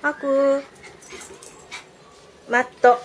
あくマット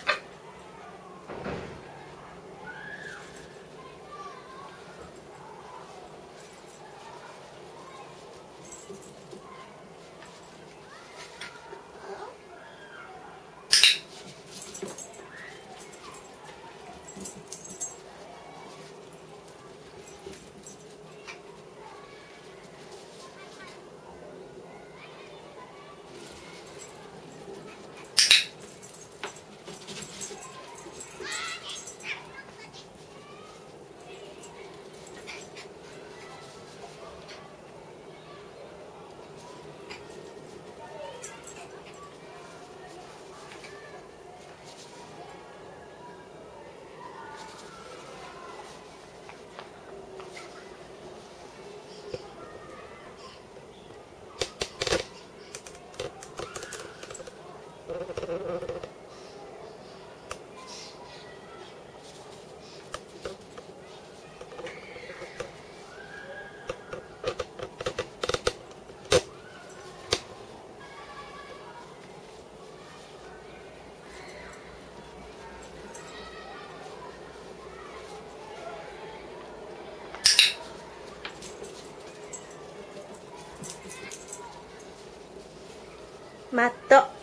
マット。